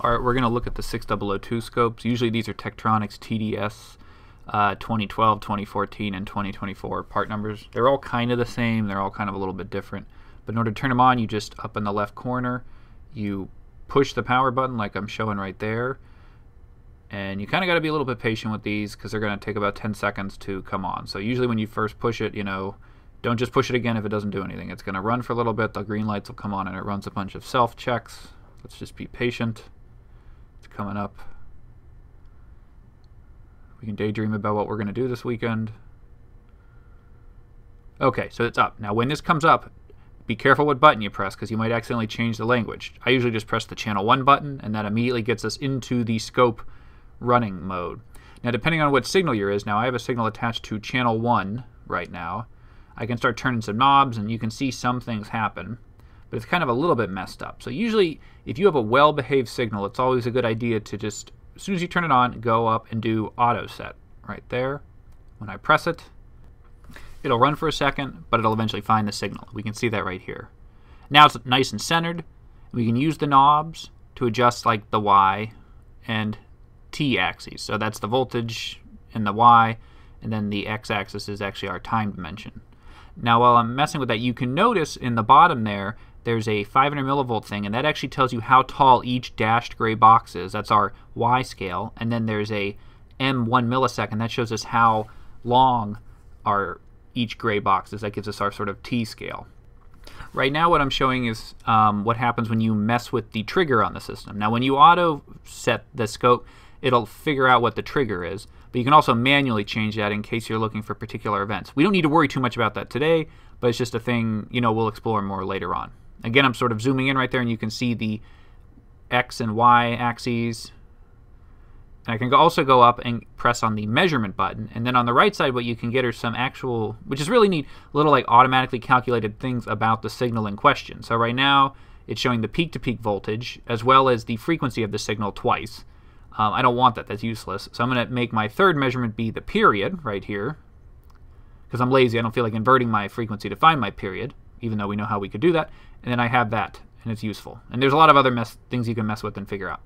All right, we're going to look at the 6002 scopes. Usually these are Tektronix TDS uh, 2012, 2014, and 2024 part numbers. They're all kind of the same. They're all kind of a little bit different. But in order to turn them on, you just up in the left corner, you push the power button like I'm showing right there. And you kind of got to be a little bit patient with these because they're going to take about 10 seconds to come on. So usually when you first push it, you know, don't just push it again if it doesn't do anything. It's going to run for a little bit. The green lights will come on and it runs a bunch of self checks. Let's just be patient coming up. We can daydream about what we're going to do this weekend. Okay, so it's up. Now, when this comes up, be careful what button you press because you might accidentally change the language. I usually just press the channel 1 button, and that immediately gets us into the scope running mode. Now, depending on what signal you're is, now I have a signal attached to channel 1 right now. I can start turning some knobs, and you can see some things happen but it's kind of a little bit messed up. So usually, if you have a well-behaved signal, it's always a good idea to just, as soon as you turn it on, go up and do auto set right there. When I press it, it'll run for a second, but it'll eventually find the signal. We can see that right here. Now it's nice and centered. We can use the knobs to adjust like the Y and T axes. So that's the voltage and the Y, and then the X axis is actually our time dimension. Now while I'm messing with that, you can notice in the bottom there there's a 500 millivolt thing, and that actually tells you how tall each dashed gray box is. That's our Y scale. And then there's a M1 millisecond. That shows us how long our each gray box is. That gives us our sort of T scale. Right now what I'm showing is um, what happens when you mess with the trigger on the system. Now when you auto set the scope, it'll figure out what the trigger is. But you can also manually change that in case you're looking for particular events. We don't need to worry too much about that today, but it's just a thing, you know, we'll explore more later on. Again, I'm sort of zooming in right there, and you can see the X and Y axes. And I can also go up and press on the measurement button. And then on the right side, what you can get are some actual, which is really neat, little like automatically calculated things about the signal in question. So right now, it's showing the peak-to-peak -peak voltage as well as the frequency of the signal twice. Um, I don't want that. That's useless. So I'm going to make my third measurement be the period right here. Because I'm lazy. I don't feel like inverting my frequency to find my period even though we know how we could do that. And then I have that, and it's useful. And there's a lot of other mess, things you can mess with and figure out.